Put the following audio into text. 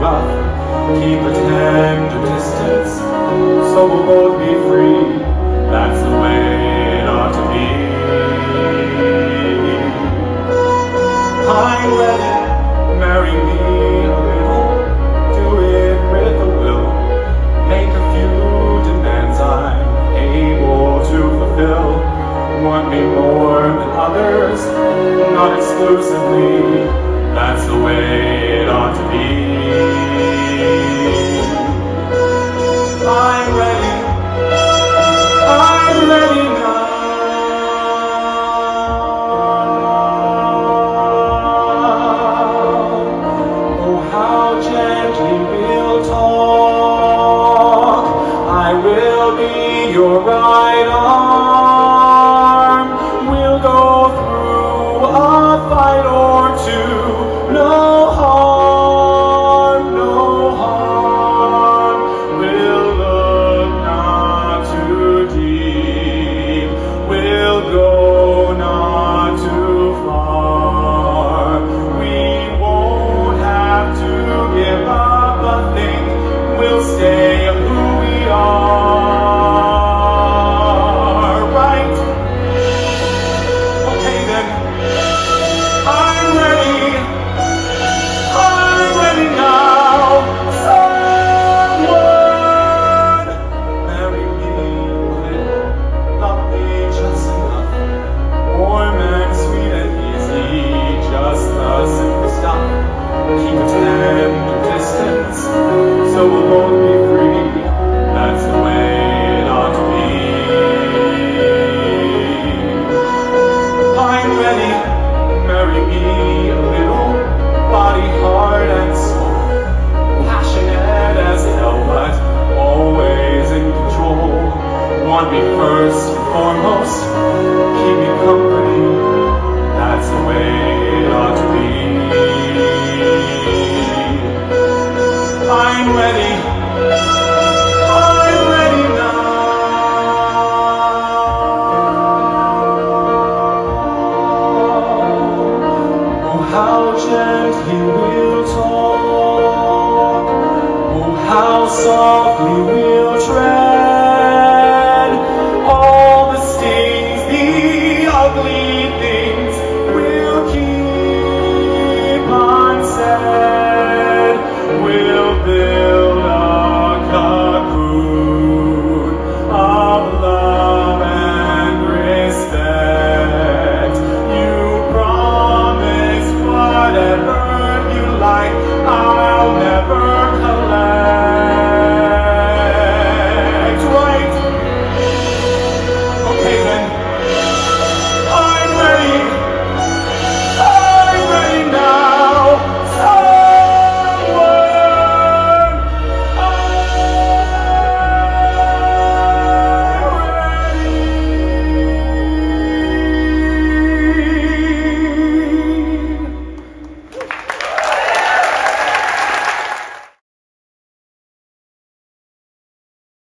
keep a tender distance, so we'll both be free. That's the way it ought to be. I'm marry me a little, do it with a will, make a few demands I'm able to fulfill. Want me more than others, not exclusively, that's the way it ought to be. Foremost, keep company. That's the way it ought to be. I'm ready. I'm ready now. Oh, how gently we'll talk. Oh, how softly tread.